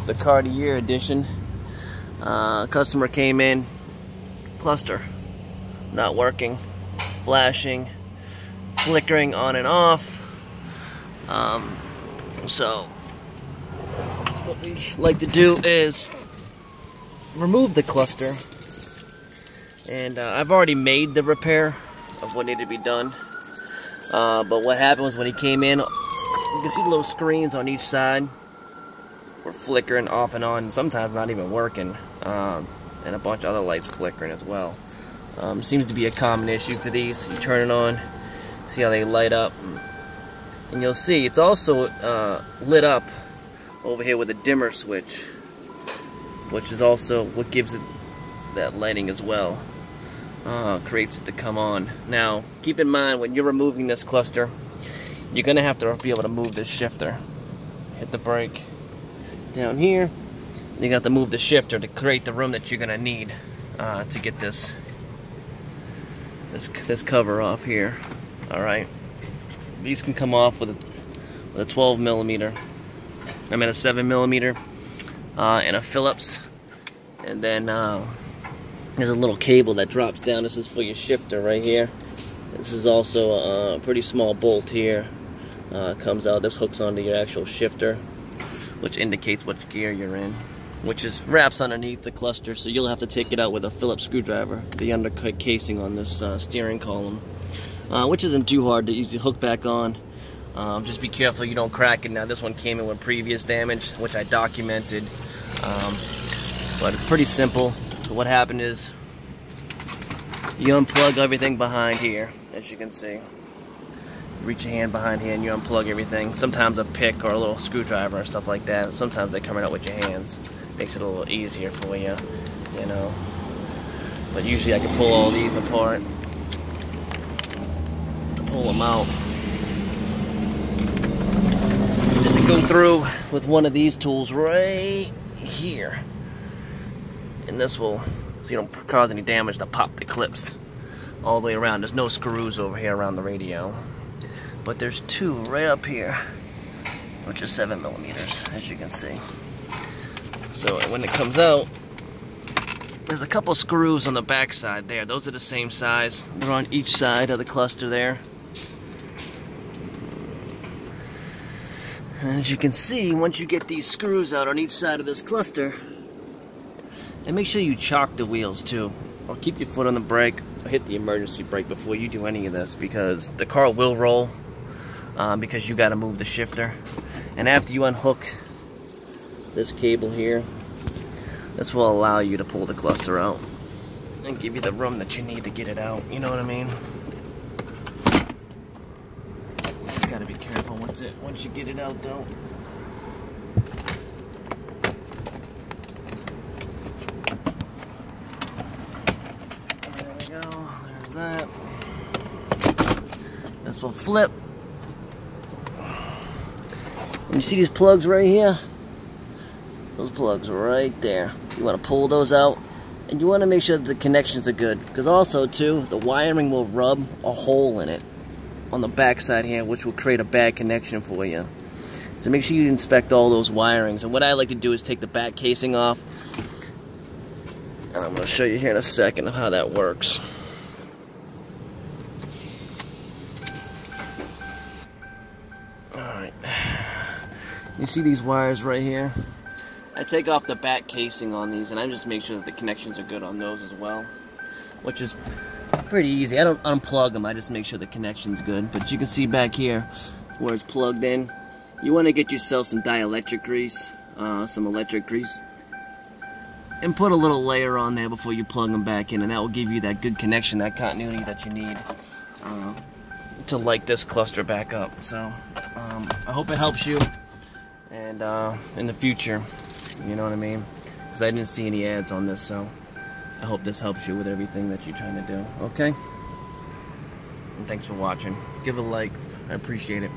It's the Cartier edition. Uh, customer came in, cluster not working, flashing, flickering on and off. Um, so what we like to do is remove the cluster. And uh, I've already made the repair of what needed to be done. Uh, but what happened was when he came in, you can see the little screens on each side were flickering off and on, sometimes not even working. Um, and a bunch of other lights flickering as well. Um, seems to be a common issue for these. You turn it on, see how they light up. And you'll see it's also uh, lit up over here with a dimmer switch, which is also what gives it that lighting as well. Uh, creates it to come on. Now, keep in mind when you're removing this cluster, you're to have to be able to move this shifter. Hit the brake down here. You got to move the shifter to create the room that you're to need uh, to get this this this cover off here. All right, these can come off with a with a 12 millimeter. I mean a 7 millimeter uh, and a Phillips, and then uh, there's a little cable that drops down. This is for your shifter right here. This is also a, pretty small bolt here. Uh, comes out. This hooks onto your actual shifter, which indicates what gear you're in which is wraps underneath the cluster, so you'll have to take it out with a Phillips screwdriver, the undercut casing on this uh, steering column, uh, which isn't too hard to easily hook back on. Um, just be careful you don't crack it. Now this one came in with previous damage, which I documented, um, but it's pretty simple. So what happened is, you unplug everything behind here, as you can see. Reach your hand behind here and you unplug everything. Sometimes a pick or a little screwdriver or stuff like that. Sometimes they come out with your hands makes it a little easier for you, you know. But usually I can pull all these apart pull them out. And go through with one of these tools right here. And this will, so you don't cause any damage to pop the clips all the way around. There's no screws over here around the radio. But there's two right up here, which are seven millimeters, as you can see. So when it comes out, there's a couple screws on the back side there. Those are the same size. They're on each side of the cluster there. And as you can see, once you get these screws out on each side of this cluster, and make sure you chock the wheels too. Or keep your foot on the brake, hit the emergency brake before you do any of this because the car will roll um, because you got to move the shifter. And after you unhook this cable here. This will allow you to pull the cluster out and give you the room that you need to get it out. You know what I mean? You just gotta be careful once it once you get it out though. There we go. There's that. This will flip. You see these plugs right here? Those plugs right there. You want to pull those out. And you want to make sure that the connections are good. Because also, too, the wiring will rub a hole in it on the back side here, which will create a bad connection for you. So make sure you inspect all those wirings. And what I like to do is take the back casing off. And I'm going to show you here in a second of how that works. You see these wires right here? I take off the back casing on these and I just make sure that the connections are good on those as well. Which is pretty easy. I don't unplug them, I just make sure the connection's good. But you can see back here where it's plugged in. You want to get yourself some dielectric grease, uh, some electric grease. And put a little layer on there before you plug them back in and that will give you that good connection, that continuity that you need. Uh, to light this cluster back up. So um, I hope it helps you and uh, in the future you know what I mean? Because I didn't see any ads on this, so I hope this helps you with everything that you're trying to do, okay? And thanks for watching. Give a like, I appreciate it.